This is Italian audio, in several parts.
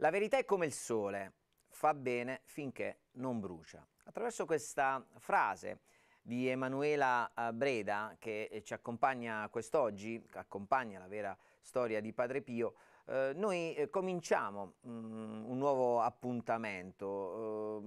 La verità è come il sole, fa bene finché non brucia. Attraverso questa frase di Emanuela eh, Breda che eh, ci accompagna quest'oggi, che accompagna la vera storia di Padre Pio, eh, noi eh, cominciamo mh, mm, un nuovo appuntamento.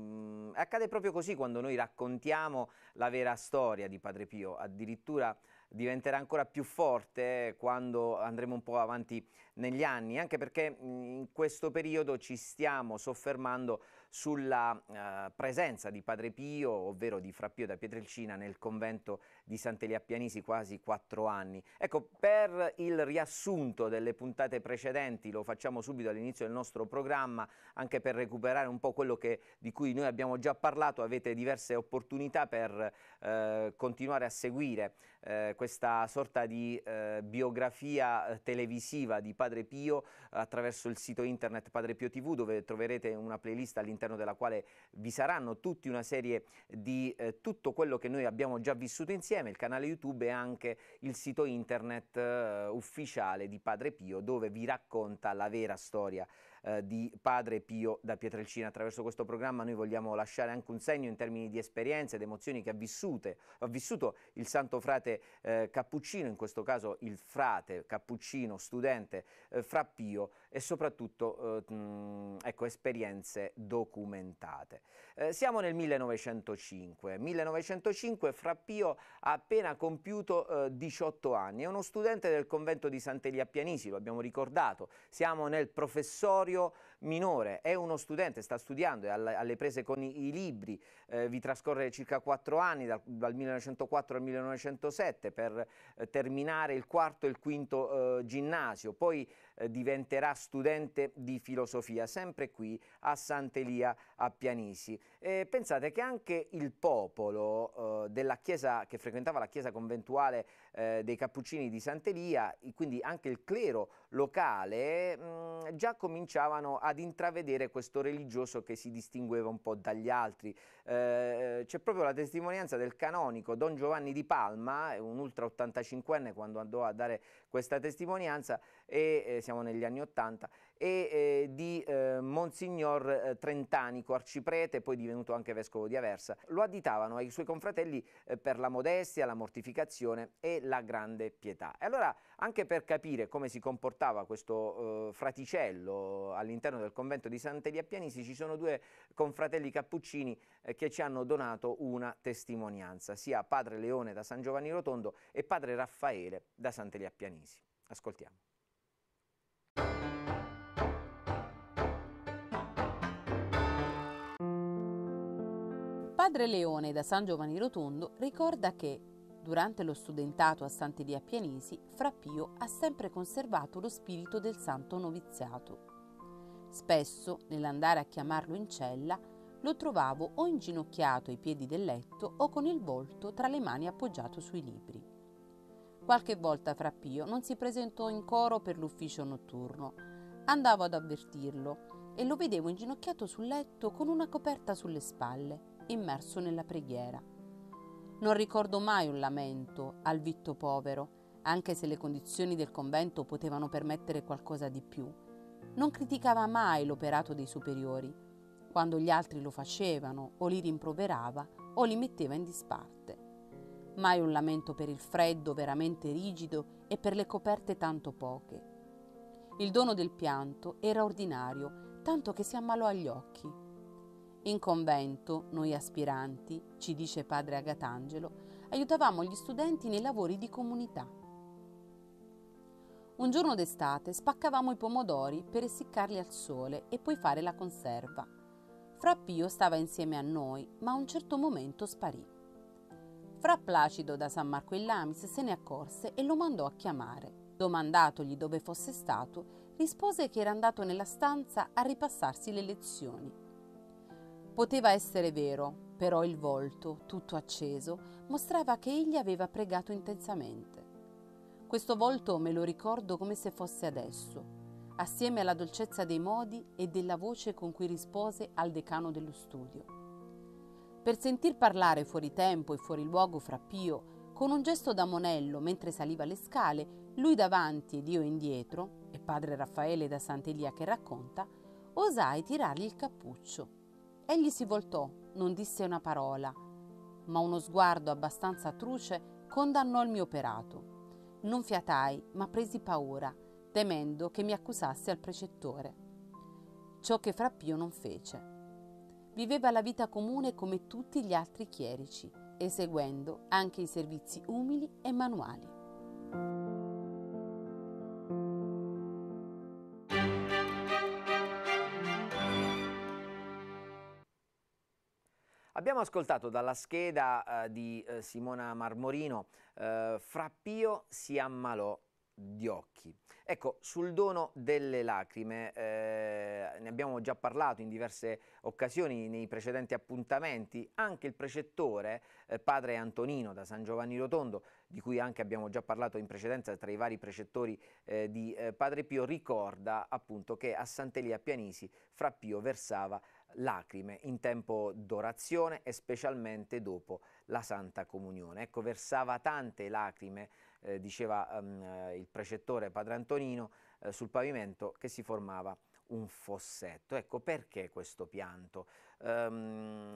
Eh, accade proprio così quando noi raccontiamo la vera storia di Padre Pio, addirittura diventerà ancora più forte quando andremo un po' avanti negli anni, anche perché in questo periodo ci stiamo soffermando sulla eh, presenza di Padre Pio, ovvero di Fra Pio da Pietrelcina nel convento di Sant'Elia Pianisi quasi quattro anni. Ecco, per il riassunto delle puntate precedenti, lo facciamo subito all'inizio del nostro programma, anche per recuperare un po' quello che, di cui noi abbiamo già parlato, avete diverse opportunità per eh, continuare a seguire eh, questa sorta di eh, biografia eh, televisiva di Padre Pio attraverso il sito internet Padre Pio TV dove troverete una playlist all'interno della quale vi saranno tutti una serie di eh, tutto quello che noi abbiamo già vissuto insieme, il canale YouTube e anche il sito internet eh, ufficiale di Padre Pio dove vi racconta la vera storia eh, di Padre Pio da Pietrelcina. Attraverso questo programma noi vogliamo lasciare anche un segno in termini di esperienze ed emozioni che ha, vissute, ha vissuto il santo frate eh, Cappuccino, in questo caso il frate Cappuccino, studente eh, Fra Pio e soprattutto eh, mh, ecco, esperienze documentate. Eh, siamo nel 1905, 1905 Fra Pio ha appena compiuto 18 anni, è uno studente del convento di Sant'Elia Pianisi, lo abbiamo ricordato, siamo nel professorio territorio minore, è uno studente, sta studiando, è alle, prese con i, i libri, eh, vi trascorre circa quattro anni, dal, dal, 1904 al 1907, per eh, terminare il quarto e il quinto eh, ginnasio, poi eh, diventerà studente di filosofia, sempre qui a Sant'Elia a Pianisi. pensate che anche il popolo eh, della chiesa, che frequentava la chiesa conventuale eh, dei Cappuccini di Sant'Elia, quindi anche il clero locale, mh, mm, già cominciavano ad intravedere questo religioso che si distingueva un po' dagli altri. Eh, c'è proprio la testimonianza del canonico Don Giovanni di Palma, un ultra 85enne quando andò a dare questa testimonianza, e eh, siamo negli anni 80, e eh, di eh, Monsignor eh, Trentanico, arciprete, poi divenuto anche vescovo di Aversa. Lo additavano ai suoi confratelli per la modestia, la mortificazione e la grande pietà. E allora, anche per capire come si comportava questo fraticello all'interno del convento di Sant'Elia Pianisi, ci sono due confratelli cappuccini che ci hanno donato una testimonianza, sia padre Leone da San Giovanni Rotondo e padre Raffaele da Sant'Elia Pianisi. Ascoltiamo. Padre Leone da San Giovanni Rotondo ricorda che, durante lo studentato a Sant'Elia Pianesi, Fra Pio ha sempre conservato lo spirito del santo noviziato. Spesso, nell'andare a chiamarlo in cella, lo trovavo o inginocchiato ai piedi del letto o con il volto tra le mani appoggiato sui libri. Qualche volta Fra Pio non si presentò in coro per l'ufficio notturno. Andavo ad avvertirlo e lo vedevo inginocchiato sul letto con una coperta sulle spalle immerso nella preghiera. Non ricordo mai un lamento al vitto povero, anche se le condizioni del convento potevano permettere qualcosa di più. Non criticava mai l'operato dei superiori, quando gli altri lo facevano o li rimproverava o li metteva in disparte. Mai un lamento per il freddo veramente rigido e per le coperte tanto poche. Il dono del pianto era ordinario, tanto che si ammalò agli occhi in convento, noi aspiranti, ci dice padre Agatangelo, aiutavamo gli studenti nei lavori di comunità. Un giorno d'estate spaccavamo i pomodori per essiccarli al sole e poi fare la conserva. Fra Pio stava insieme a noi, ma a un certo momento sparì. Fra Placido da San Marco in Lamis se ne accorse e lo mandò a chiamare. Domandatogli dove fosse stato, rispose che era andato nella stanza a ripassarsi le lezioni. Poteva essere vero, però il volto, tutto acceso, mostrava che egli aveva pregato intensamente. Questo volto me lo ricordo come se fosse adesso, assieme alla dolcezza dei modi e della voce con cui rispose al decano dello studio. Per sentir parlare fuori tempo e fuori luogo fra Pio, con un gesto da monello mentre saliva le scale, lui davanti ed io indietro, e padre Raffaele da Sant'Elia che racconta, osai tirargli il cappuccio. Egli si voltò, non disse una parola, ma uno sguardo abbastanza truce condannò il mio operato. Non fiatai, ma presi paura, temendo che mi accusasse al precettore. Ciò che Frappio non fece. Viveva la vita comune come tutti gli altri chierici, eseguendo anche i servizi umili e manuali. Abbiamo ascoltato dalla scheda eh, di eh, Simona Marmorino eh, Frappio si ammalò di occhi. Ecco, sul dono delle lacrime eh, ne abbiamo già parlato in diverse occasioni nei precedenti appuntamenti, anche il precettore, eh, padre Antonino da San Giovanni Rotondo, di cui anche abbiamo già parlato in precedenza tra i vari precettori eh, di eh, Padre Pio, ricorda appunto che a Sant'Elia Pianisi Fra Pio versava lacrime in tempo d'orazione e specialmente dopo la Santa Comunione. Ecco, versava tante lacrime, eh, diceva um, il precettore Padre Antonino, eh, sul pavimento che si formava un fossetto. Ecco, perché questo pianto? Um,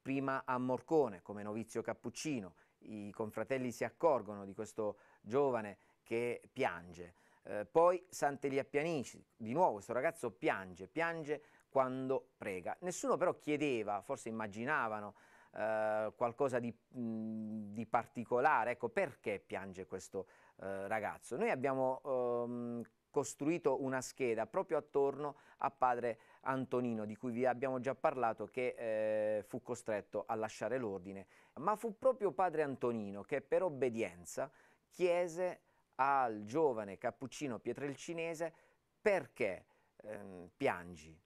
prima a Morcone, come novizio cappuccino, i confratelli si accorgono di questo giovane che piange. Eh, poi Sant'Elia Pianici, di nuovo questo ragazzo piange, piange quando prega. Nessuno però chiedeva, forse immaginavano eh, qualcosa di, mh, di, particolare, ecco perché piange questo eh, ragazzo. Noi abbiamo ehm, costruito una scheda proprio attorno a padre Antonino, di cui vi abbiamo già parlato, che eh, fu costretto a lasciare l'ordine, ma fu proprio padre Antonino che per obbedienza chiese al giovane cappuccino pietrelcinese perché ehm, piangi,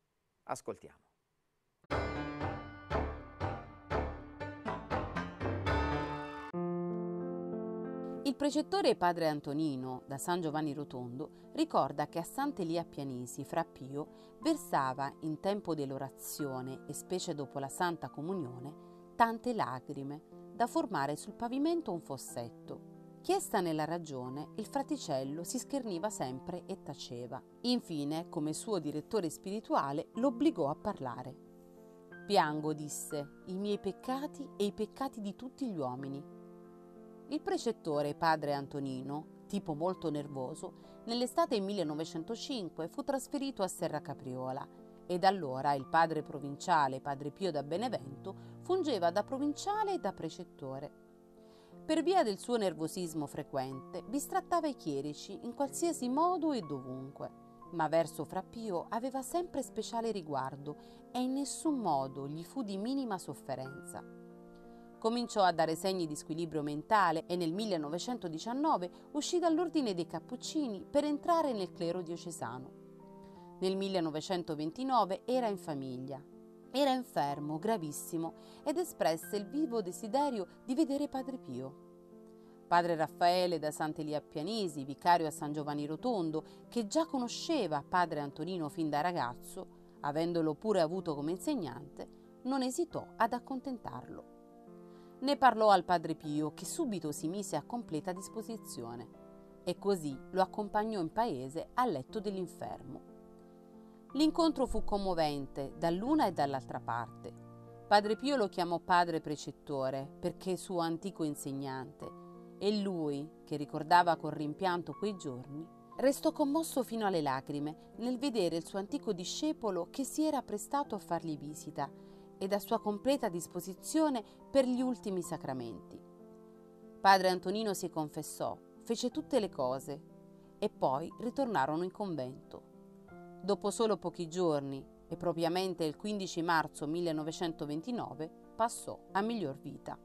Ascoltiamo. Il precettore padre Antonino da San Giovanni Rotondo ricorda che a Sant'Elia Pianisi, fra Pio, versava in tempo dell'orazione e specie dopo la Santa Comunione tante lacrime da formare sul pavimento un fossetto Chiesta nella ragione, il fraticello si scherniva sempre e taceva. Infine, come suo direttore spirituale, l'obbligò a parlare. Piango, disse, i miei peccati e i peccati di tutti gli uomini. Il precettore, padre Antonino, tipo molto nervoso, nell'estate 1905 fu trasferito a Serra Capriola e da allora il padre provinciale, padre Pio da Benevento, fungeva da provinciale e da precettore. Per via del suo nervosismo frequente, bistrattava i chierici in qualsiasi modo e dovunque, ma verso Fra Pio aveva sempre speciale riguardo e in nessun modo gli fu di minima sofferenza. Cominciò a dare segni di squilibrio mentale e nel 1919 uscì dall'ordine dei Cappuccini per entrare nel clero diocesano. Nel 1929 era in famiglia. Era infermo, gravissimo, ed espresse il vivo desiderio di vedere Padre Pio. Padre Raffaele da Sant'Elia Pianesi, vicario a San Giovanni Rotondo, che già conosceva Padre Antonino fin da ragazzo, avendolo pure avuto come insegnante, non esitò ad accontentarlo. Ne parlò al Padre Pio, che subito si mise a completa disposizione, e così lo accompagnò in paese al letto dell'infermo. L'incontro fu commovente dall'una e dall'altra parte. Padre Pio lo chiamò padre precettore perché suo antico insegnante e lui, che ricordava con rimpianto quei giorni, restò commosso fino alle lacrime nel vedere il suo antico discepolo che si era prestato a fargli visita ed a sua completa disposizione per gli ultimi sacramenti. Padre Antonino si confessò, fece tutte le cose e poi ritornarono in convento. Dopo solo pochi giorni, e propriamente il 15 marzo 1929, passò a miglior vita.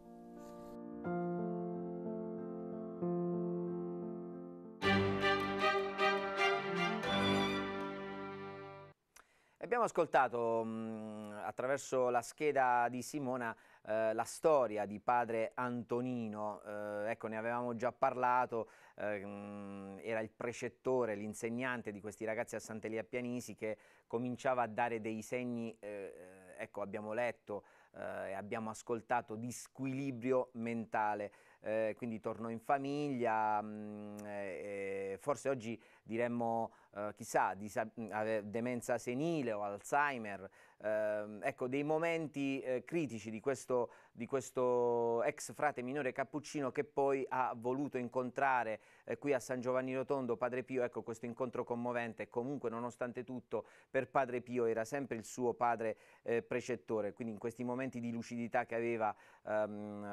Abbiamo ascoltato mh, attraverso la scheda di Simona eh, la storia di padre Antonino, eh, ecco ne avevamo già parlato, eh, mh, era il precettore, l'insegnante di questi ragazzi a Sant'Elia Pianisi che cominciava a dare dei segni, eh, ecco abbiamo letto eh, e abbiamo ascoltato di squilibrio mentale. Eh, quindi tornò in famiglia, mh, forse oggi diremmo eh, chissà, di demenza senile o Alzheimer, eh, ecco, dei momenti eh, critici di questo, di questo, ex frate minore cappuccino che poi ha voluto incontrare eh, qui a San Giovanni Rotondo Padre Pio, ecco questo incontro commovente, comunque nonostante tutto per Padre Pio era sempre il suo padre eh, precettore, quindi in questi momenti di lucidità che aveva ehm, eh,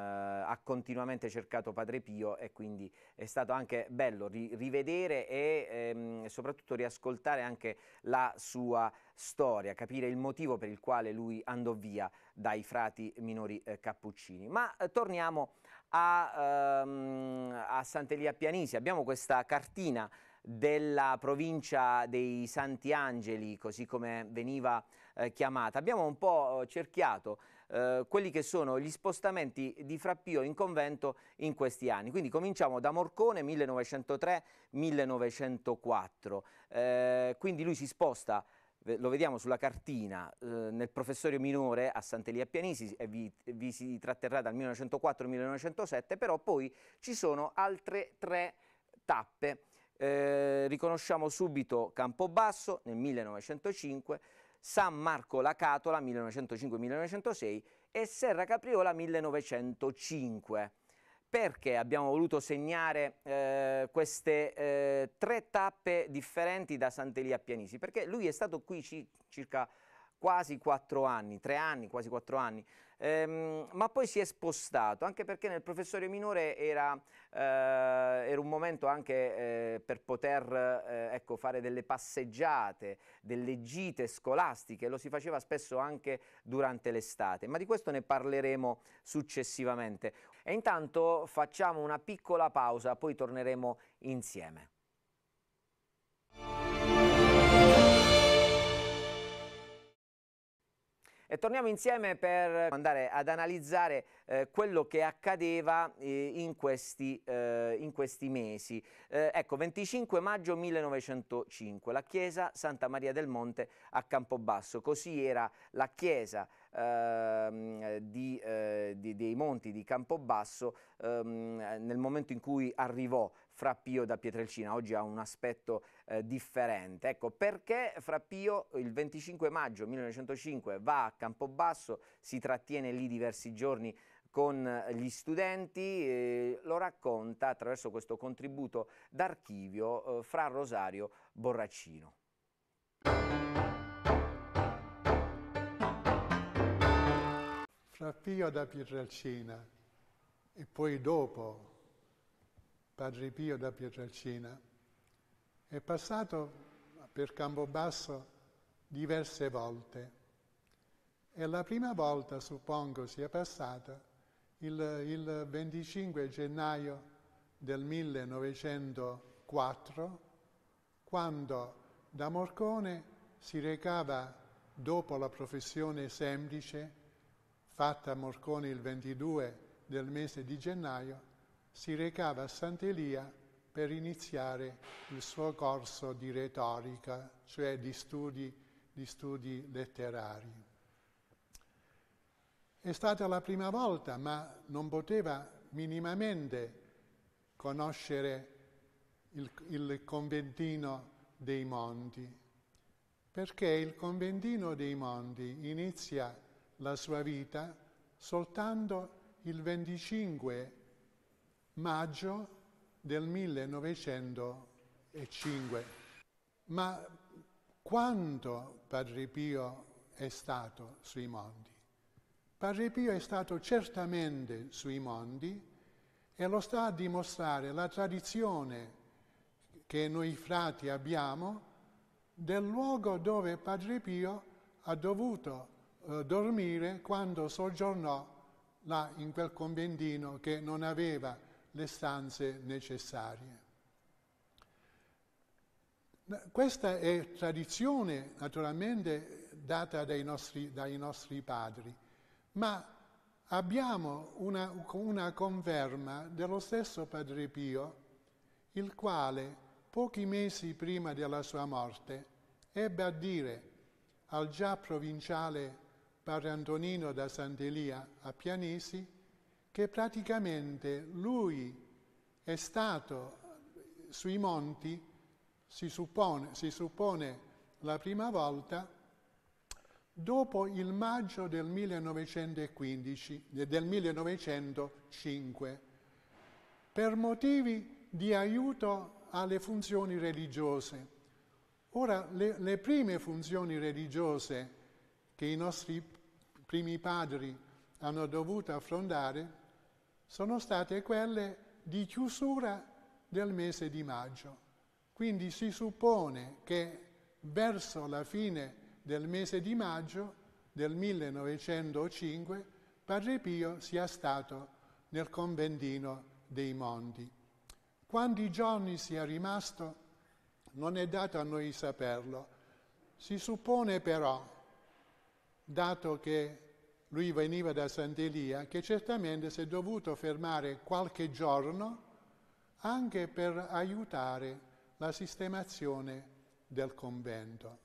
ha continuamente cercato Padre Pio e quindi è stato anche bello ri rivedere e ehm, soprattutto riascoltare anche la sua storia, capire il motivo per il quale lui andò via dai frati minori eh, cappuccini. Ma eh, torniamo a, ehm, a Sant'Elia Pianisi, abbiamo questa cartina della provincia dei Santi Angeli, così come veniva eh, chiamata. Abbiamo un po' cerchiato eh, quelli che sono gli spostamenti di Frappio in convento in questi anni. Quindi cominciamo da Morcone 1903-1904, eh, quindi lui si sposta lo vediamo sulla cartina, eh, nel professorio minore a Sant'Elia Pianisi e vi, vi, si tratterrà dal 1904 al 1907, però poi ci sono altre tre tappe. Eh, riconosciamo subito Campobasso nel 1905, San Marco la Catola 1905-1906 e Serra Capriola 1905 perché abbiamo voluto segnare eh, queste eh, tre tappe differenti da Sant'Elia a Pianisi? Perché lui è stato qui circa quasi quattro anni, tre anni, quasi quattro anni, ehm, ma poi si è spostato, anche perché nel professorio minore era, eh, era un momento anche eh, per poter eh, ecco, fare delle passeggiate, delle gite scolastiche, lo si faceva spesso anche durante l'estate, ma di questo ne parleremo successivamente. E intanto facciamo una piccola pausa, poi torneremo insieme. E torniamo insieme per andare ad analizzare eh, quello che accadeva eh, in, questi, eh, in, questi, mesi. Eh, ecco, 25 maggio 1905, la chiesa Santa Maria del Monte a Campobasso. Così era la chiesa ehm, di, eh, di, dei monti di Campobasso ehm, nel momento in cui arrivò fra Pio da Pietrelcina, oggi ha un aspetto eh, differente. Ecco, perché Fra Pio il 25 maggio 1905 va a Campobasso, si trattiene lì diversi giorni con gli studenti, eh, lo racconta attraverso questo contributo d'archivio eh, fra Rosario Borracino. Fra Pio da Pietrelcina e poi dopo Padre Pio da Pietrelcina, è passato per Campobasso diverse volte. E la prima volta, suppongo, sia passata il, il 25 gennaio del 1904, quando da Morcone si recava dopo la professione semplice, fatta a Morcone il 22 del mese di gennaio, si recava a Sant'Elia per iniziare il suo corso di retorica, cioè di studi, di studi letterari. È stata la prima volta, ma non poteva minimamente conoscere il, il conventino dei monti, perché il conventino dei monti inizia la sua vita soltanto il 25 maggio del 1905. Ma quanto Padre Pio è stato sui monti? Padre Pio è stato certamente sui monti e lo sta a dimostrare la tradizione che noi frati abbiamo del luogo dove Padre Pio ha dovuto eh, dormire quando soggiornò là in quel conventino che non aveva le stanze necessarie. Questa è tradizione naturalmente data dai nostri, dai nostri padri, ma abbiamo una, una conferma dello stesso Padre Pio, il quale pochi mesi prima della sua morte ebbe a dire al già provinciale Padre Antonino da Sant'Elia a Pianesi che praticamente lui è stato sui monti si suppone, si suppone la prima volta dopo il maggio del 1915, del 1905, per motivi di aiuto alle funzioni religiose. Ora, le, le prime funzioni religiose che i nostri primi padri hanno dovuto affrontare sono state quelle di chiusura del mese di maggio. Quindi si suppone che verso la fine del mese di maggio del 1905 Padre Pio sia stato nel conventino dei Monti. Quanti giorni sia rimasto non è dato a noi saperlo. Si suppone però, dato che lui veniva da Sant'Elia, che certamente si è dovuto fermare qualche giorno anche per aiutare la sistemazione del convento.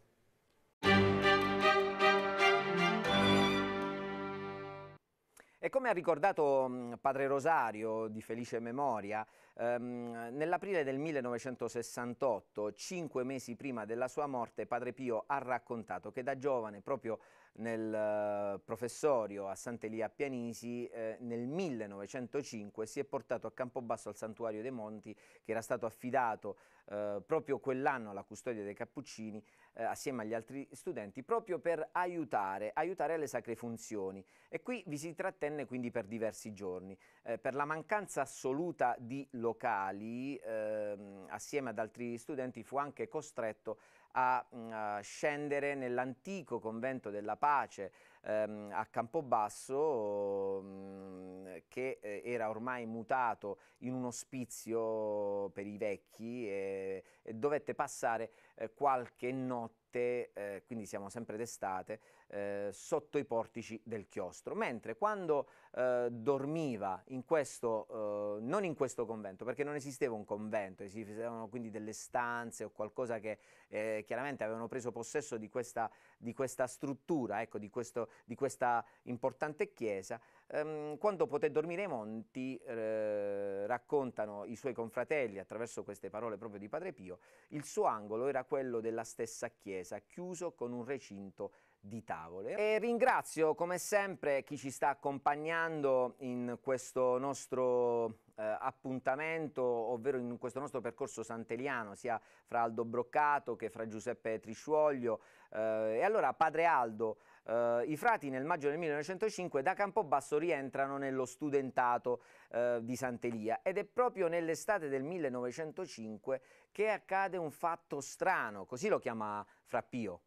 E come ha ricordato padre Rosario di felice memoria, ehm, nell'aprile del 1968, cinque mesi prima della sua morte, padre Pio ha raccontato che da giovane, proprio nel uh, professorio a Sant'Elia Pianisi, eh, nel 1905 si è portato a Campobasso al Santuario dei Monti, che era stato affidato eh, proprio quell'anno alla custodia dei Cappuccini, eh, assieme agli altri studenti, proprio per aiutare, aiutare alle sacre funzioni. E qui vi si trattenne quindi per diversi giorni. Eh, per la mancanza assoluta di locali, ehm, assieme ad altri studenti, fu anche costretto a, mm, a scendere nell'antico convento della pace ehm, a Campobasso mh, mm, che eh, era ormai mutato in un ospizio per i vecchi e, e dovette passare eh, qualche notte, eh, quindi siamo sempre d'estate, eh, sotto i portici del chiostro, mentre quando eh, dormiva in questo, eh, non in questo convento, perché non esisteva un convento, esistevano quindi delle stanze o qualcosa che eh, chiaramente avevano preso possesso di questa, di questa struttura, ecco, di, questo, di, questa importante chiesa, ehm, quando poté dormire monti, eh, raccontano i suoi confratelli attraverso queste parole proprio di Padre Pio, il suo angolo era quello della stessa chiesa, chiuso con un recinto di tavole. E ringrazio come sempre chi ci sta accompagnando in questo nostro eh, appuntamento, ovvero in questo nostro percorso santeliano, sia fra Aldo Broccato che fra Giuseppe Trisciuoglio. Eh, e allora, padre Aldo, eh, i frati nel maggio del 1905 da Campobasso rientrano nello studentato eh, di Sant'Elia ed è proprio nell'estate del 1905 che accade un fatto strano, così lo chiama Fra Pio.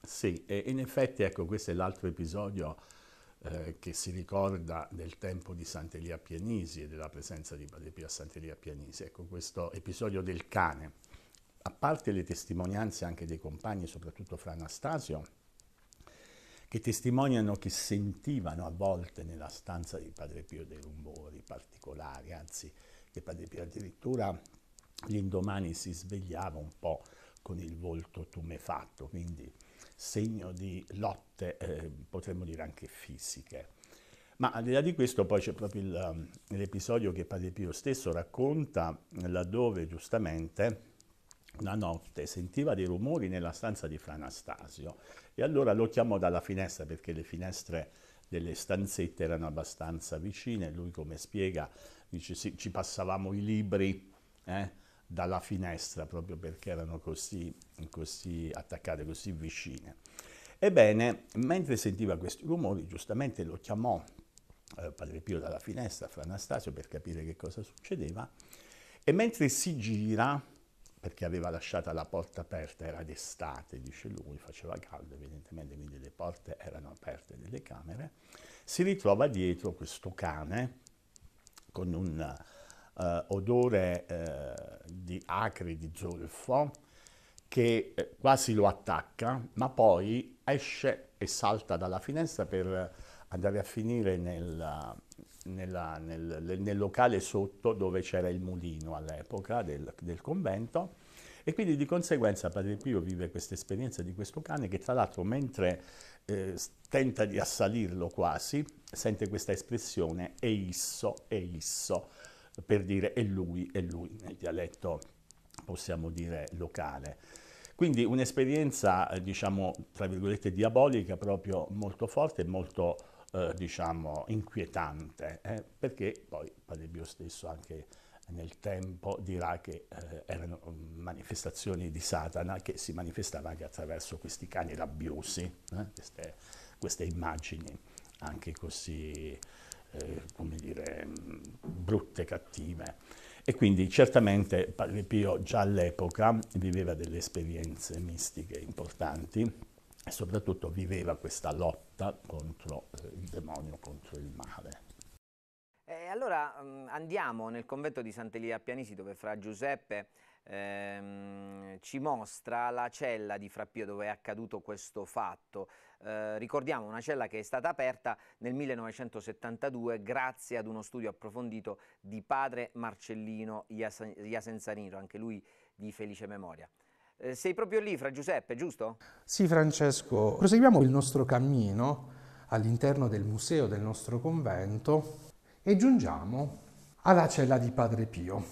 Sì, e in effetti ecco questo è l'altro episodio eh, che si ricorda del tempo di Sant'Elia Pianisi e della presenza di Padre Pio a Sant'Elia Pianisi. Ecco questo episodio del cane, a parte le testimonianze anche dei compagni, soprattutto fra Anastasio, che testimoniano che sentivano a volte nella stanza di Padre Pio dei rumori particolari, anzi che Padre Pio addirittura l'indomani si svegliava un po' con il volto tumefatto, quindi segno di lotte, eh, potremmo dire anche fisiche. Ma al di là di questo poi c'è proprio um, l'episodio che Padre Pio stesso racconta, laddove giustamente una notte sentiva dei rumori nella stanza di Fra Anastasio e allora lo chiamò dalla finestra perché le finestre delle stanzette erano abbastanza vicine, lui come spiega dice sì, ci passavamo i libri, eh? dalla finestra proprio perché erano così, così attaccate, così vicine. Ebbene, mentre sentiva questi rumori, giustamente lo chiamò eh, Padre Pio dalla finestra, Fra Anastasio, per capire che cosa succedeva, e mentre si gira, perché aveva lasciato la porta aperta, era d'estate, dice lui, faceva caldo evidentemente, quindi le porte erano aperte delle camere, si ritrova dietro questo cane con un eh, odore eh, di acre di zolfo che eh, quasi lo attacca, ma poi esce e salta dalla finestra per andare a finire nel, nella, nel, nel locale sotto dove c'era il mulino all'epoca del, del, convento e quindi di conseguenza Padre Pio vive questa esperienza di questo cane che tra l'altro mentre eh, tenta di assalirlo quasi sente questa espressione eisso, eisso per dire è lui, è lui, nel dialetto possiamo dire, locale. Quindi un'esperienza, eh, diciamo, tra virgolette, diabolica proprio molto forte e molto, eh, diciamo, inquietante, eh, perché poi Padre stesso anche nel tempo dirà che eh, erano manifestazioni di Satana che si manifestavano anche attraverso questi cani rabbiosi, eh, queste, queste, immagini anche così, eh, come dire, brutte, cattive. E quindi certamente Padre Pio già all'epoca viveva delle esperienze mistiche importanti e soprattutto viveva questa lotta contro eh, il demonio, contro il male. E allora mh, andiamo nel convento di Sant'Elia Pianisi dove Fra Giuseppe ehm, ci mostra la cella di Fra Pio dove è accaduto questo fatto. Eh, ricordiamo una cella che è stata aperta nel 1972 grazie ad uno studio approfondito di padre Marcellino Iasenzaniro, anche lui di felice memoria. Eh, sei proprio lì, Fra Giuseppe, giusto? Sì, Francesco. Proseguiamo il nostro cammino all'interno del museo del nostro convento e giungiamo alla cella di Padre Pio.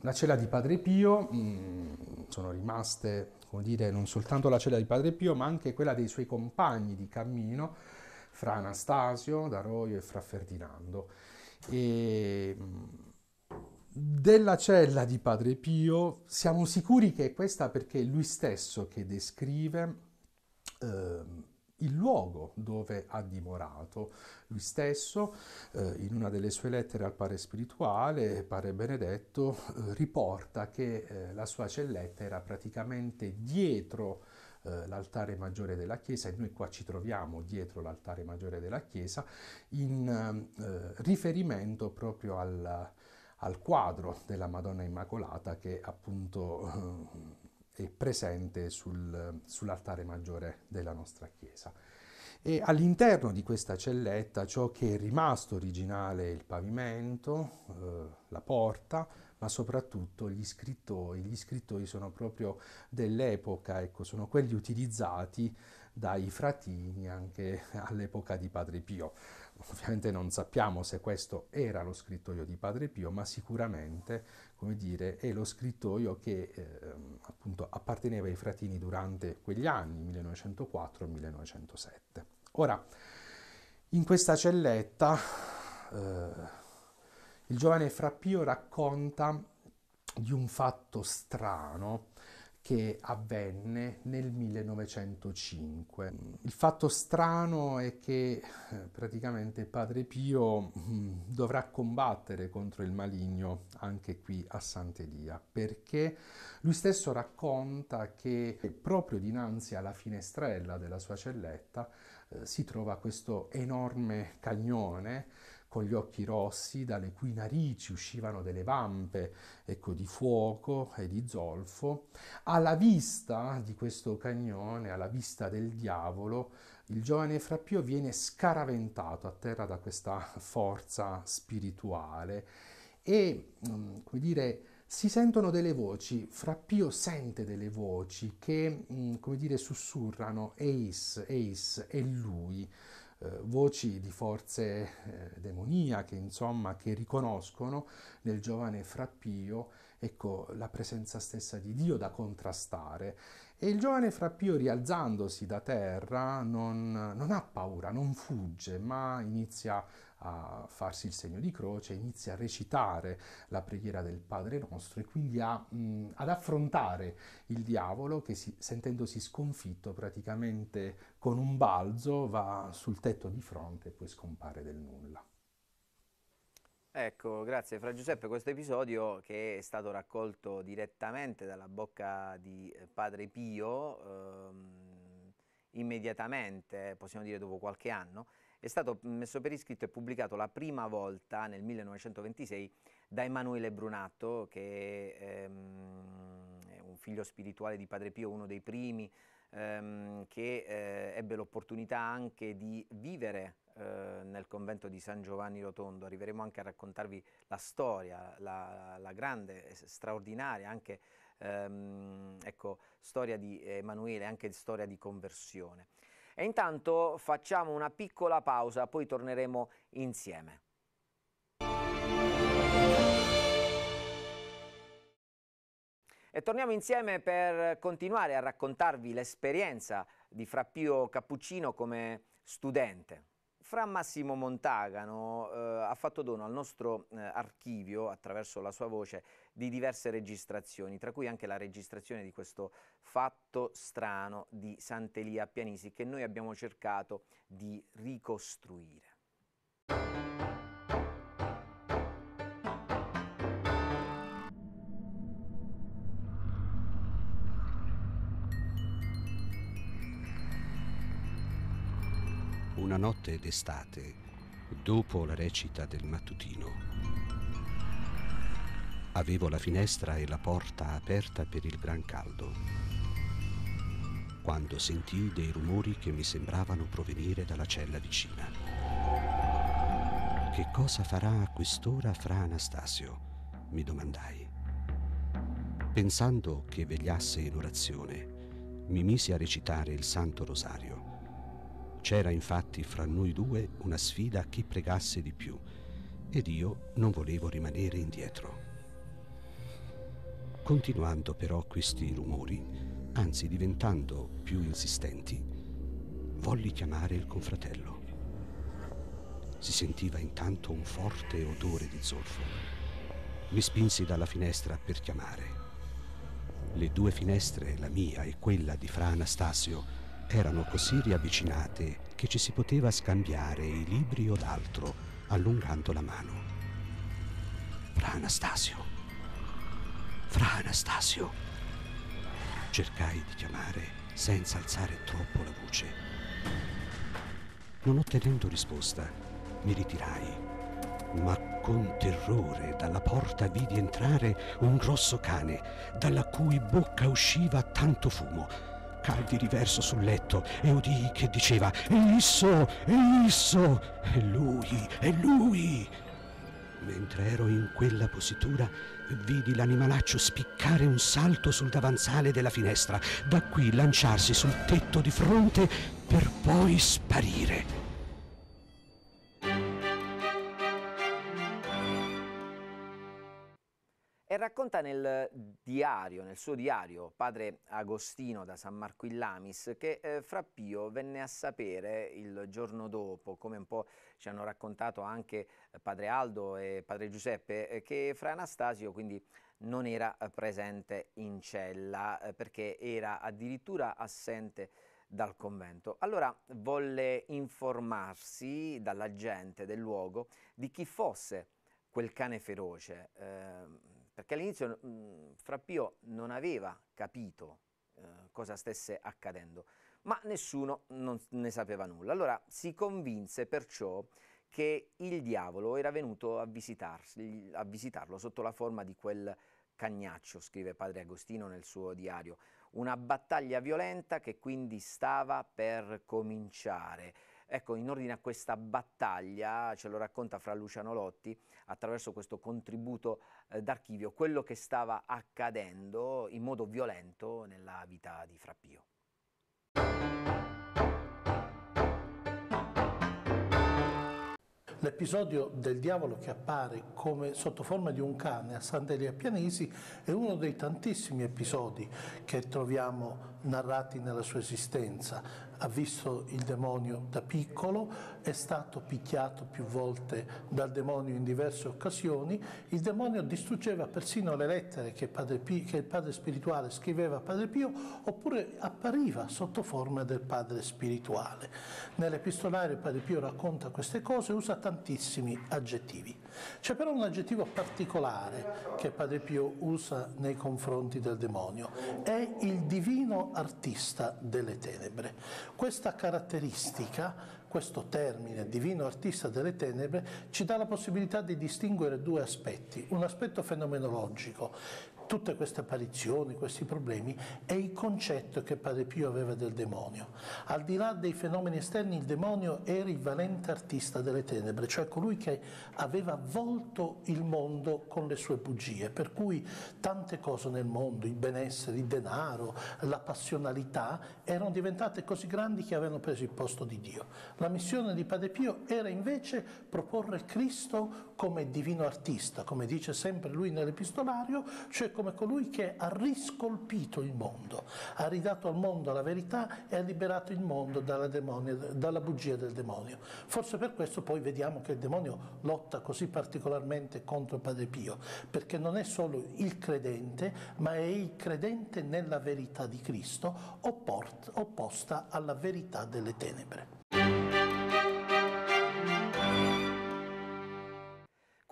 La cella di Padre Pio mh, mm, sono rimaste, come dire, non soltanto la cella di Padre Pio, ma anche quella dei suoi compagni di cammino, fra Anastasio, Daroio e fra Ferdinando. E, mh, mm, della cella di Padre Pio siamo sicuri che è questa perché è lui stesso che descrive eh, il luogo dove ha dimorato. Lui stesso, eh, in una delle sue lettere al Padre Spirituale, Padre Benedetto, eh, riporta che eh, la sua celletta era praticamente dietro eh, l'altare maggiore della chiesa e noi qua ci troviamo dietro l'altare maggiore della chiesa in eh, riferimento proprio al, al, quadro della Madonna Immacolata che appunto eh, è presente sul, sull'altare maggiore della nostra chiesa. E all'interno di questa celletta ciò che è rimasto originale è il pavimento, eh, la porta, ma soprattutto gli scrittori. Gli scrittori sono proprio dell'epoca, ecco, sono quelli utilizzati dai fratini anche all'epoca di Padre Pio. Ovviamente non sappiamo se questo era lo scrittoio di Padre Pio, ma sicuramente, come dire, è lo scrittoio che eh, appunto apparteneva ai fratini durante quegli anni, 1904-1907. Ora, in questa celletta eh, il giovane Frappio racconta di un fatto strano che avvenne nel 1905. Il fatto strano è che eh, praticamente Padre Pio mm, dovrà combattere contro il maligno anche qui a Sant'Elia, perché lui stesso racconta che proprio dinanzi alla finestrella della sua celletta eh, si trova questo enorme cagnone con gli occhi rossi, dalle cui narici uscivano delle vampe ecco, di fuoco e di zolfo. Alla vista di questo cagnone, alla vista del diavolo, il giovane Frappio viene scaraventato a terra da questa forza spirituale e, mm, come dire, si sentono delle voci, Frappio sente delle voci che, mm, come dire, sussurrano Eis, Eis, è lui eh, voci di forze eh, demoniache, insomma, che riconoscono nel giovane Frappio ecco, la presenza stessa di Dio da contrastare. E il giovane Frappio, rialzandosi da terra, non, non ha paura, non fugge, ma inizia a farsi il segno di croce, inizia a recitare la preghiera del Padre nostro e quindi a, mh, ad affrontare il diavolo che si, sentendosi sconfitto praticamente con un balzo va sul tetto di fronte e poi scompare del nulla. Ecco, grazie Fra Giuseppe, questo episodio che è stato raccolto direttamente dalla bocca di eh, Padre Pio, ehm, immediatamente, possiamo dire dopo qualche anno, è stato messo per iscritto e pubblicato la prima volta nel 1926 da Emanuele Brunatto, che ehm, è un figlio spirituale di Padre Pio, uno dei primi ehm, che eh, ebbe l'opportunità anche di vivere eh, nel convento di San Giovanni Rotondo. Arriveremo anche a raccontarvi la storia, la, la grande, straordinaria anche ehm, ecco, storia di Emanuele, anche storia di conversione. E intanto facciamo una piccola pausa, poi torneremo insieme. E torniamo insieme per continuare a raccontarvi l'esperienza di Fra Pio Cappuccino come studente. Fra Massimo Montagano eh, ha fatto dono al nostro eh, archivio, attraverso la sua voce, di diverse registrazioni, tra cui anche la registrazione di questo fatto strano di Sant'Elia Pianisi che noi abbiamo cercato di ricostruire. Notte d'estate, dopo la recita del mattutino. Avevo la finestra e la porta aperta per il gran caldo, quando sentii dei rumori che mi sembravano provenire dalla cella vicina. Che cosa farà a quest'ora fra Anastasio? mi domandai. Pensando che vegliasse in orazione, mi misi a recitare il Santo Rosario. C'era infatti fra noi due una sfida a chi pregasse di più ed io non volevo rimanere indietro. Continuando però questi rumori, anzi diventando più insistenti, volli chiamare il confratello. Si sentiva intanto un forte odore di zolfo. Mi spinsi dalla finestra per chiamare. Le due finestre, la mia e quella di Fra Anastasio, erano così riavvicinate che ci si poteva scambiare i libri o d'altro allungando la mano. Fra Anastasio, Fra Anastasio, cercai di chiamare senza alzare troppo la voce. Non ottenendo risposta, mi ritirai, ma con terrore dalla porta vidi entrare un grosso cane, dalla cui bocca usciva tanto fumo Caddi riverso sul letto e udii che diceva Isso, Isso, è lui, è lui. Mentre ero in quella positura, vidi l'animalaccio spiccare un salto sul davanzale della finestra, da qui lanciarsi sul tetto di fronte per poi sparire. Racconta nel diario, nel suo diario, padre Agostino da San Marco in Lamis, che eh, Fra Pio venne a sapere il giorno dopo, come un po' ci hanno raccontato anche eh, padre Aldo e padre Giuseppe, eh, che Fra Anastasio quindi non era eh, presente in cella perché era addirittura assente dal convento. Allora volle informarsi dalla gente del luogo di chi fosse quel cane feroce. Eh, perché all'inizio mh, Frappio non aveva capito eh, cosa stesse accadendo, ma nessuno ne sapeva nulla. Allora si convinse perciò che il diavolo era venuto a, a visitarlo sotto la forma di quel cagnaccio, scrive padre Agostino nel suo diario, una battaglia violenta che quindi stava per cominciare. Ecco, in ordine a questa battaglia, ce lo racconta fra Luciano Lotti, attraverso questo contributo eh, d'archivio, quello che stava accadendo in modo violento nella vita di Frappio. L'episodio del diavolo che appare come sotto forma di un cane a Sant'Elia Pianesi è uno dei tantissimi episodi che troviamo narrati nella sua esistenza. Ha visto il demonio da piccolo, è stato picchiato più volte dal demonio in diverse occasioni, il demonio distruggeva persino le lettere che, Pio, che il padre spirituale scriveva a Padre Pio oppure appariva sotto forma del padre spirituale. Nell'epistolario Padre Pio racconta queste cose e usa tantissimi aggettivi. C'è però un aggettivo particolare che Padre Pio usa nei confronti del demonio, è il divino artista delle tenebre. Questa caratteristica, questo termine divino artista delle tenebre, ci dà la possibilità di distinguere due aspetti, un aspetto fenomenologico tutte queste apparizioni, questi problemi, è il concetto che Padre Pio aveva del demonio. Al di là dei fenomeni esterni, il demonio era il valente artista delle tenebre, cioè colui che aveva avvolto il mondo con le sue bugie, per cui tante cose nel mondo, il benessere, il denaro, la passionalità, erano diventate così grandi che avevano preso il posto di Dio. La missione di Padre Pio era invece proporre Cristo come divino artista, come dice sempre lui nell'epistolario, cioè come come colui che ha riscolpito il mondo, ha ridato al mondo la verità e ha liberato il mondo dalla, demonio, dalla bugia del demonio. Forse per questo poi vediamo che il demonio lotta così particolarmente contro Padre Pio, perché non è solo il credente, ma è il credente nella verità di Cristo opposta alla verità delle tenebre.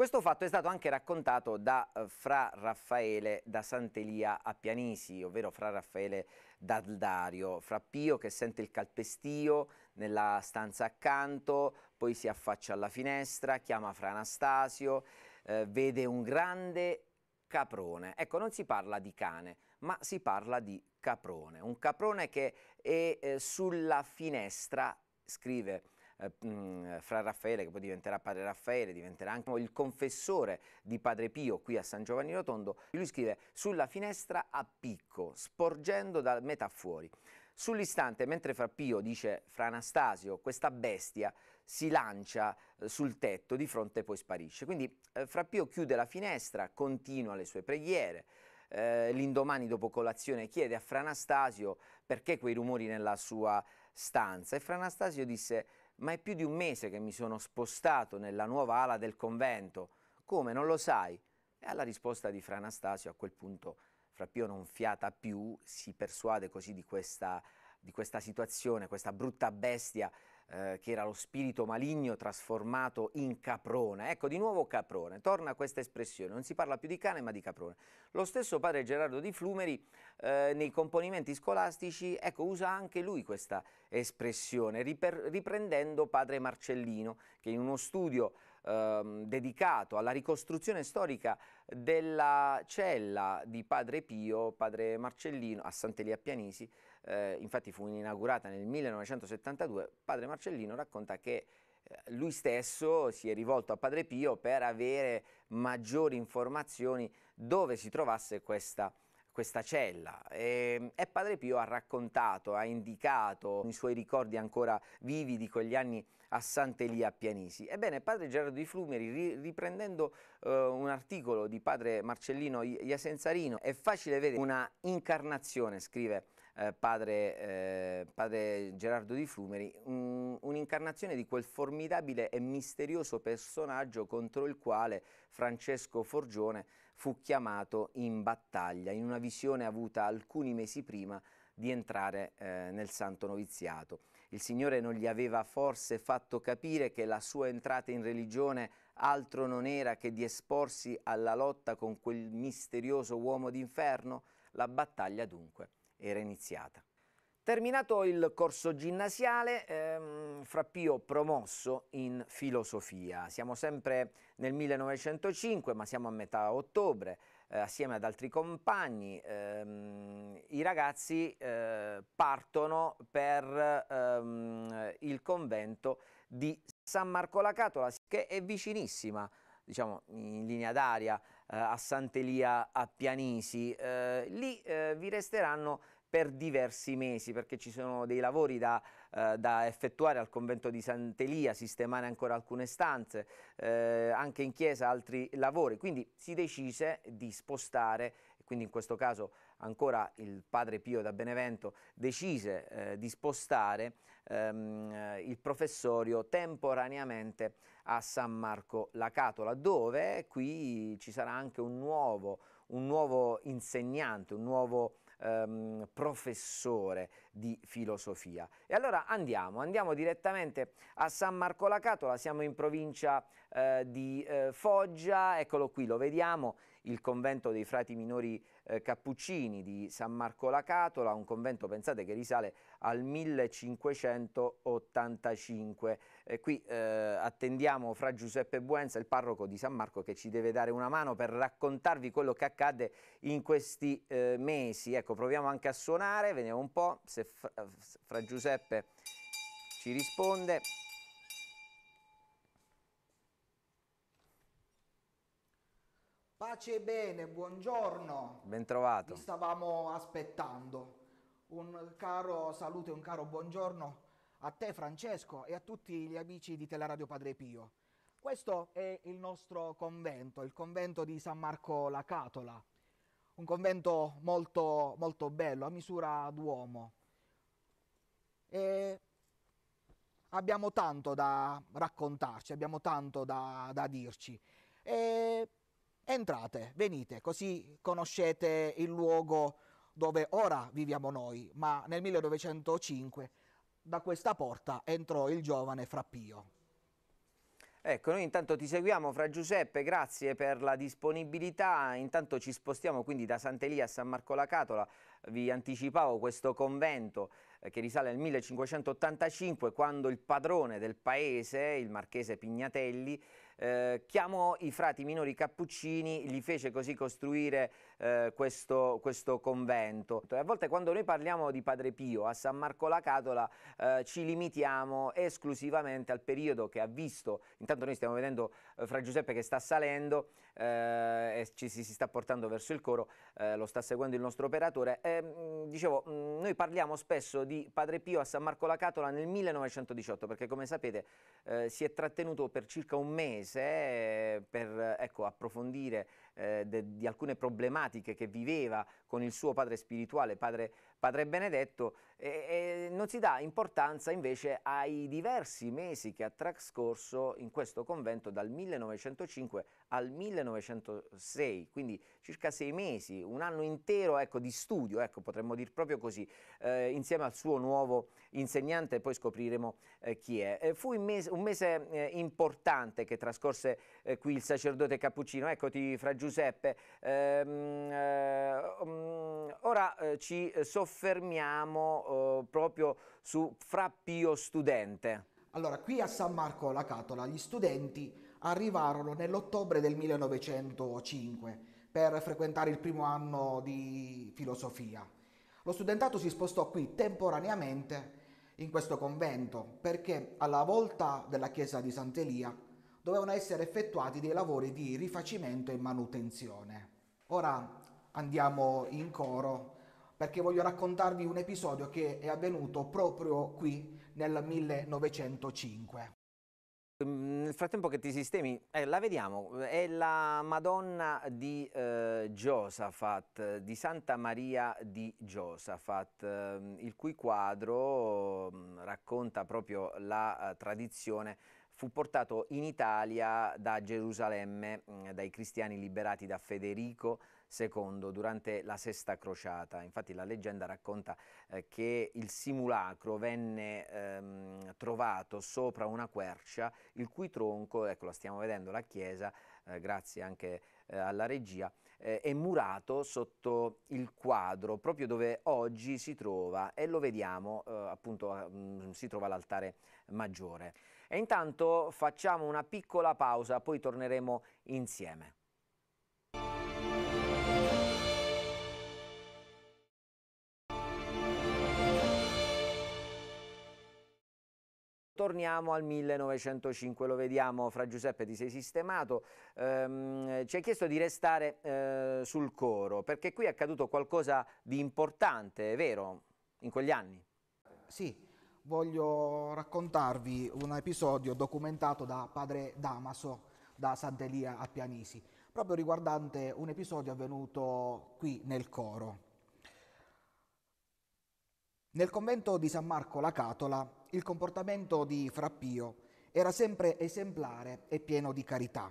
Questo fatto è stato anche raccontato da uh, Fra Raffaele da Sant'Elia a Pianisi, ovvero Fra Raffaele Daldario, Fra Pio che sente il calpestio nella stanza accanto, poi si affaccia alla finestra, chiama Fra Anastasio, eh, vede un grande caprone. Ecco, non si parla di cane, ma si parla di caprone. Un caprone che è eh, sulla finestra, scrive eh, fra Raffaele, che poi diventerà padre Raffaele, diventerà anche il confessore di padre Pio qui a San Giovanni Rotondo, lui scrive sulla finestra a picco, sporgendo da metà fuori. Sull'istante, mentre Fra Pio dice Fra Anastasio, questa bestia si lancia eh, sul tetto, di fronte poi sparisce. Quindi eh, Fra Pio chiude la finestra, continua le sue preghiere, eh, l'indomani dopo colazione chiede a Fra Anastasio perché quei rumori nella sua stanza e Fra Anastasio disse ma è più di un mese che mi sono spostato nella nuova ala del convento. Come, non lo sai? E alla risposta di Fra Anastasio a quel punto Fra Pio non fiata più, si persuade così di questa, di questa situazione, questa brutta bestia eh, che era lo spirito maligno trasformato in caprone. Ecco, di nuovo caprone, torna questa espressione, non si parla più di cane ma di caprone. Lo stesso padre Gerardo di Flumeri eh, nei componimenti scolastici, ecco, usa anche lui questa espressione, riprendendo padre Marcellino, che in uno studio ehm, dedicato alla ricostruzione storica della cella di padre Pio, padre Marcellino, a Sant'Elia Pianisi, eh, infatti fu inaugurata nel 1972, padre Marcellino racconta che eh, lui stesso si è rivolto a Padre Pio per avere maggiori informazioni dove si trovasse questa, questa cella e, e, Padre Pio ha raccontato, ha indicato i suoi ricordi ancora vivi di quegli anni a Sant'Elia a Pianisi. Ebbene, padre Gerardo di Flumeri, ri, riprendendo uh, un articolo di padre Marcellino Iasenzarino, è facile vedere una incarnazione, scrive eh, padre, eh, padre, Gerardo di Flumeri, un, un'incarnazione di quel formidabile e misterioso personaggio contro il quale Francesco Forgione fu chiamato in battaglia, in una visione avuta alcuni mesi prima di entrare eh, nel santo noviziato. Il Signore non gli aveva forse fatto capire che la sua entrata in religione altro non era che di esporsi alla lotta con quel misterioso uomo d'inferno? La battaglia dunque era iniziata. Terminato il corso ginnasiale, ehm, Frappio promosso in filosofia. Siamo sempre nel 1905, ma siamo a metà ottobre, eh, assieme ad altri compagni. Ehm, I ragazzi eh, partono per ehm, il convento di San Marco la Catola, che è vicinissima, diciamo in linea d'aria, eh, a Sant'Elia a Pianisi. Eh, lì eh, vi resteranno per diversi mesi perché ci sono dei lavori da, eh, da effettuare al convento di Sant'Elia, sistemare ancora alcune stanze, eh, anche in chiesa altri lavori, quindi si decise di spostare, quindi in questo caso ancora il padre Pio da Benevento decise eh, di spostare ehm, il professorio temporaneamente a San Marco la Catola, dove qui ci sarà anche un nuovo, un nuovo insegnante, un nuovo ehm, professore di filosofia. E allora andiamo, andiamo direttamente a San Marco la Catola, siamo in provincia eh, di eh, Foggia, eccolo qui, lo vediamo, il convento dei frati minori eh, cappuccini di San Marco la Catola, un convento, pensate, che risale al 1585. E qui eh, attendiamo fra Giuseppe Buenza, il parroco di San Marco, che ci deve dare una mano per raccontarvi quello che accade in questi eh, mesi. Ecco, proviamo anche a suonare, vediamo un po' se fra, fra Giuseppe ci risponde. Pace e bene, buongiorno. Ben trovato. Vi stavamo aspettando. Un caro saluto e un caro buongiorno a te Francesco e a tutti gli amici di Teleradio Padre Pio. Questo è il nostro convento, il convento di San Marco la Catola. un convento molto, molto bello, a misura d'uomo. E abbiamo tanto da raccontarci, abbiamo tanto da, da dirci. E entrate, venite, così conoscete il luogo dove ora viviamo noi, ma nel 1905 da questa porta entrò il giovane Frappio. Ecco, noi intanto ti seguiamo, Fra Giuseppe, grazie per la disponibilità. Intanto ci spostiamo quindi da Sant'Elia a San Marco la Catola. Vi anticipavo questo convento eh, che risale al 1585, quando il padrone del paese, il marchese Pignatelli, eh, chiamò i frati minori cappuccini, gli fece così costruire eh, questo, questo, convento. E a volte quando noi parliamo di Padre Pio a San Marco la Catola eh, ci limitiamo esclusivamente al periodo che ha visto, intanto noi stiamo vedendo eh, Fra Giuseppe che sta salendo e ci si, si, sta portando verso il coro, eh, lo sta seguendo il nostro operatore. Ehm, dicevo, mh, noi parliamo spesso di Padre Pio a San Marco la Catola nel 1918 perché come sapete si è trattenuto per circa un mese per ecco, approfondire eh, de, di alcune problematiche che viveva con il suo padre spirituale, padre, padre Benedetto, e, e non si dà importanza invece ai diversi mesi che ha trascorso in questo convento dal 1905 al 1906, quindi circa sei mesi, un anno intero ecco, di studio, ecco, potremmo dire proprio così, eh, insieme al suo nuovo insegnante, poi scopriremo eh, chi è. Eh, fu un mese, un mese eh, importante che trascorse eh, qui il sacerdote cappuccino, eccoti fra Giuseppe. Um, ora ci soffermiamo proprio su Fra Pio Studente. Allora, qui a San Marco la Catola gli studenti arrivarono nell'ottobre del 1905 per frequentare il primo anno di filosofia. Lo studentato si spostò qui temporaneamente in questo convento perché alla volta della chiesa di Sant'Elia dovevano essere effettuati dei lavori di rifacimento e manutenzione. Ora andiamo in coro perché voglio raccontarvi un episodio che è avvenuto proprio qui nel 1905. Mm, nel frattempo che ti sistemi, eh, la vediamo, è la Madonna di eh, Giosafat, di Santa Maria di Giosafat, eh, il cui quadro mm, racconta proprio la eh, tradizione fu portato in Italia da Gerusalemme mm, dai cristiani liberati da Federico II durante la Sesta Crociata. Infatti la leggenda racconta eh, che il simulacro venne ehm, trovato sopra una quercia il cui tronco, ecco la stiamo vedendo la chiesa, eh, grazie anche eh, alla regia, eh, è murato sotto il quadro proprio dove oggi si trova e lo vediamo eh, appunto mh, mm, si trova l'altare maggiore. E intanto facciamo una piccola pausa, poi torneremo insieme. Torniamo al 1905, lo vediamo, Fra Giuseppe ti sei sistemato, ehm, ci hai chiesto di restare eh, sul coro, perché qui è accaduto qualcosa di importante, vero, in quegli anni? Sì, voglio raccontarvi un episodio documentato da padre Damaso da Sant'Elia a Pianisi, proprio riguardante un episodio avvenuto qui nel coro. Nel convento di San Marco la Catola il comportamento di Frappio era sempre esemplare e pieno di carità.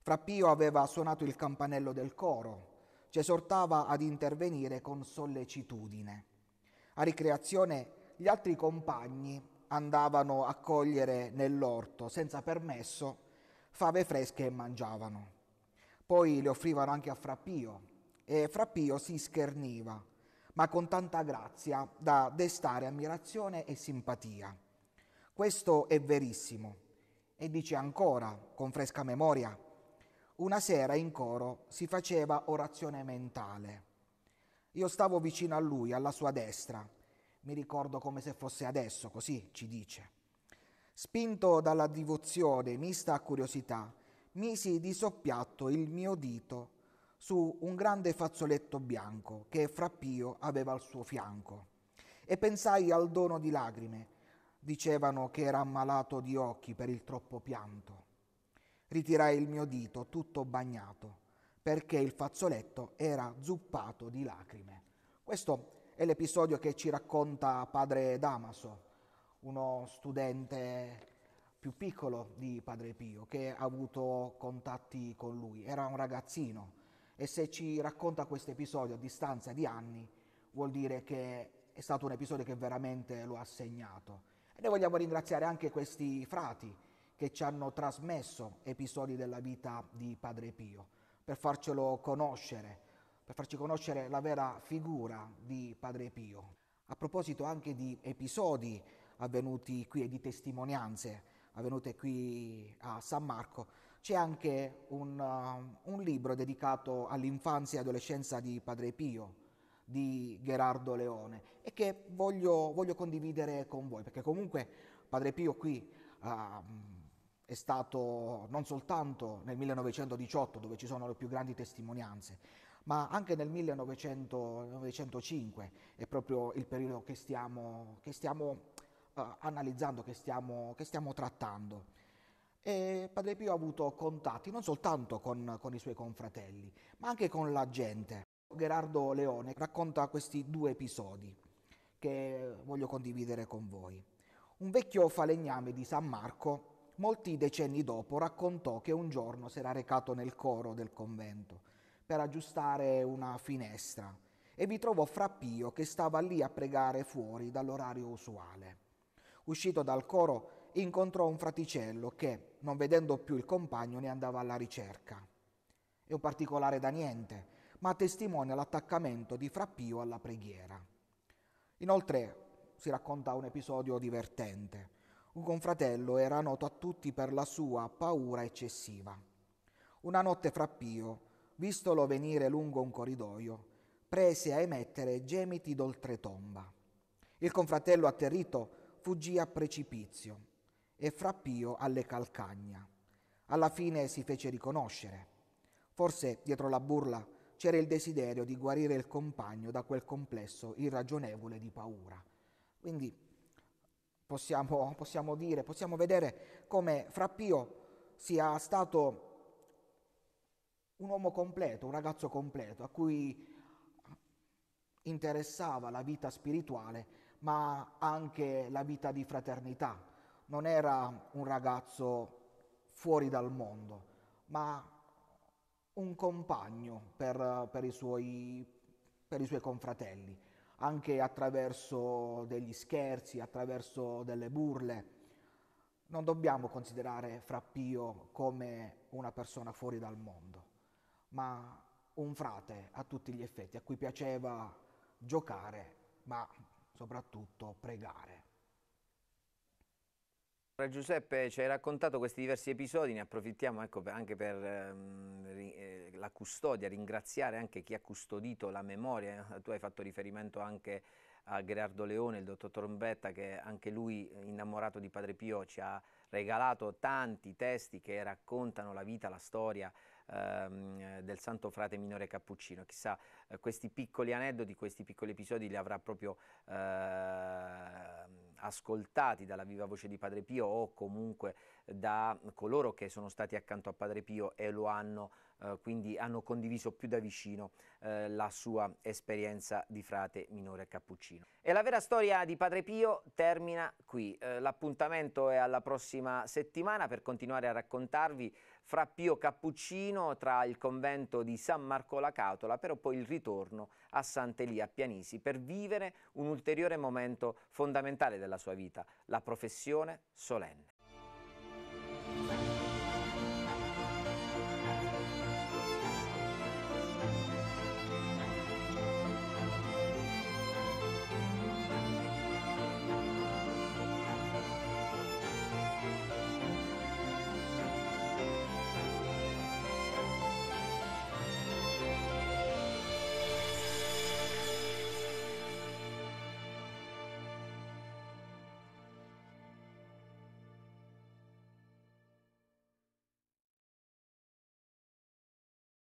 Frappio aveva suonato il campanello del coro, ci esortava ad intervenire con sollecitudine. A ricreazione gli altri compagni andavano a cogliere nell'orto senza permesso fave fresche e mangiavano. Poi le offrivano anche a Frappio e Frappio si scherniva ma con tanta grazia da destare ammirazione e simpatia. Questo è verissimo. E dice ancora, con fresca memoria, una sera in coro si faceva orazione mentale. Io stavo vicino a lui, alla sua destra. Mi ricordo come se fosse adesso, così ci dice. Spinto dalla divozione mista a curiosità, misi di soppiatto il mio dito su un grande fazzoletto bianco che Frappio aveva al suo fianco e pensai al dono di lagrime. Dicevano che era ammalato di occhi per il troppo pianto. Ritirai il mio dito tutto bagnato, perché il fazzoletto era zuppato di lacrime. Questo è l'episodio che ci racconta padre Damaso, uno studente più piccolo di Padre Pio, che ha avuto contatti con lui. Era un ragazzino e se ci racconta questo episodio a distanza di anni, vuol dire che è stato un episodio che veramente lo ha segnato. E noi vogliamo ringraziare anche questi frati che ci hanno trasmesso episodi della vita di Padre Pio, per farcelo conoscere, per farci conoscere la vera figura di Padre Pio. A proposito anche di episodi avvenuti qui e di testimonianze, avvenute qui a San Marco, c'è anche un, uh, un libro dedicato all'infanzia e adolescenza di Padre Pio, di Gerardo Leone, e che voglio, voglio condividere con voi, perché comunque Padre Pio qui uh, è stato non soltanto nel 1918, dove ci sono le più grandi testimonianze, ma anche nel 1905, è proprio il periodo che stiamo, che stiamo uh, analizzando, che stiamo, che stiamo, trattando. E Padre Pio ha avuto contatti non soltanto con, con i suoi confratelli, ma anche con la gente. Gerardo Leone racconta questi due episodi che voglio condividere con voi. Un vecchio falegname di San Marco, molti decenni dopo, raccontò che un giorno si era recato nel coro del convento per aggiustare una finestra e vi trovò Fra Pio che stava lì a pregare fuori dall'orario usuale. Uscito dal coro, incontrò un fraticello che, non vedendo più il compagno, ne andava alla ricerca. È un particolare da niente, ma testimonia l'attaccamento di Frappio alla preghiera. Inoltre si racconta un episodio divertente. Un confratello era noto a tutti per la sua paura eccessiva. Una notte Frappio, vistolo venire lungo un corridoio, prese a emettere gemiti d'oltretomba. Il confratello atterrito fuggì a precipizio e Frappio alle calcagna. Alla fine si fece riconoscere. Forse dietro la burla c'era il desiderio di guarire il compagno da quel complesso irragionevole di paura. Quindi possiamo, possiamo dire, possiamo vedere come Frappio sia stato un uomo completo, un ragazzo completo, a cui interessava la vita spirituale ma anche la vita di fraternità. Non era un ragazzo fuori dal mondo, ma un compagno per, per, i, suoi, per i suoi confratelli, anche attraverso degli scherzi, attraverso delle burle. Non dobbiamo considerare Frappio come una persona fuori dal mondo, ma un frate a tutti gli effetti, a cui piaceva giocare, ma soprattutto pregare. Giuseppe ci hai raccontato questi diversi episodi, ne approfittiamo ecco, anche per ehm, eh, la custodia, ringraziare anche chi ha custodito la memoria. Tu hai fatto riferimento anche a Gerardo Leone, il dottor Trombetta, che anche lui, innamorato di Padre Pio, ci ha regalato tanti testi che raccontano la vita, la storia ehm, del Santo Frate Minore Cappuccino. Chissà, eh, questi piccoli aneddoti, questi piccoli episodi li avrà proprio eh, ascoltati dalla viva voce di Padre Pio o comunque da coloro che sono stati accanto a Padre Pio e lo hanno eh, quindi hanno condiviso più da vicino eh, la sua esperienza di frate minore cappuccino. E la vera storia di Padre Pio termina qui. Eh, l'appuntamento è alla prossima settimana per continuare a raccontarvi fra Pio Cappuccino tra il convento di San Marco la Catola, però poi il ritorno a Sant'Elia Pianisi per vivere un ulteriore momento fondamentale della sua vita, la professione solenne.